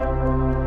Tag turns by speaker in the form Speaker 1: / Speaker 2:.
Speaker 1: Música